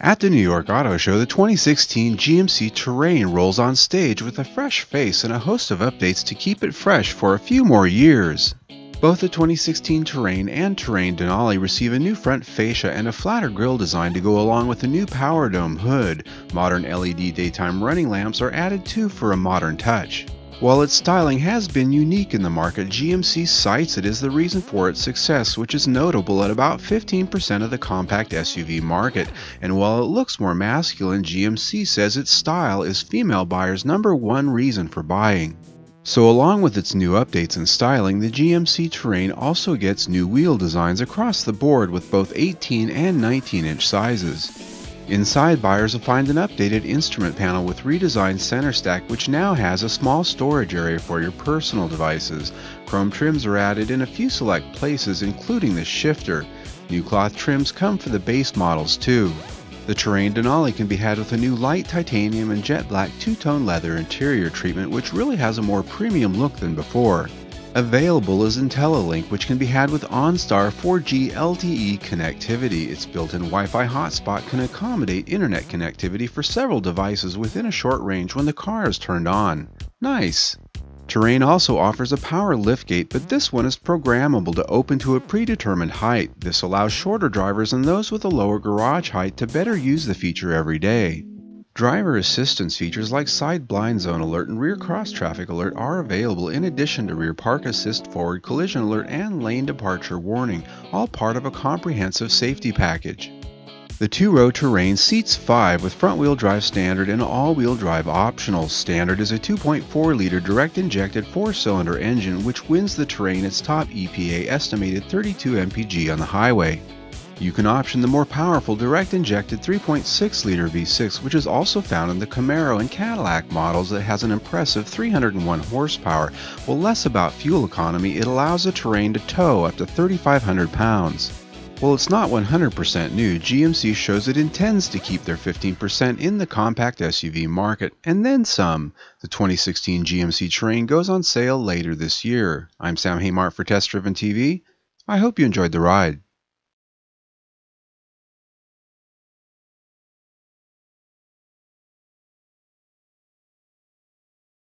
At the New York Auto Show, the 2016 GMC Terrain rolls on stage with a fresh face and a host of updates to keep it fresh for a few more years. Both the 2016 Terrain and Terrain Denali receive a new front fascia and a flatter grille design to go along with a new Power Dome hood. Modern LED daytime running lamps are added too for a modern touch. While its styling has been unique in the market, GMC cites it as the reason for its success, which is notable at about 15% of the compact SUV market. And while it looks more masculine, GMC says its style is female buyers' number one reason for buying. So along with its new updates and styling, the GMC Terrain also gets new wheel designs across the board with both 18 and 19 inch sizes. Inside, buyers will find an updated instrument panel with redesigned center stack which now has a small storage area for your personal devices. Chrome trims are added in a few select places including the shifter. New cloth trims come for the base models too. The Terrain Denali can be had with a new light titanium and jet black two-tone leather interior treatment which really has a more premium look than before. Available is IntelliLink which can be had with OnStar 4G LTE connectivity. Its built-in Wi-Fi hotspot can accommodate internet connectivity for several devices within a short range when the car is turned on. Nice! Terrain also offers a power liftgate, but this one is programmable to open to a predetermined height. This allows shorter drivers and those with a lower garage height to better use the feature every day. Driver assistance features like side blind zone alert and rear cross traffic alert are available in addition to rear park assist, forward collision alert, and lane departure warning, all part of a comprehensive safety package. The two-row Terrain seats five with front-wheel drive standard and all-wheel drive optional. Standard is a 2.4-liter direct-injected four-cylinder engine which wins the Terrain its top EPA estimated 32 mpg on the highway. You can option the more powerful direct-injected 3.6-liter V6 which is also found in the Camaro and Cadillac models that has an impressive 301 horsepower. While less about fuel economy, it allows the Terrain to tow up to 3,500 pounds. While it's not 100% new, GMC shows it intends to keep their 15% in the compact SUV market, and then some. The 2016 GMC Terrain goes on sale later this year. I'm Sam Haymart for Test Driven TV. I hope you enjoyed the ride.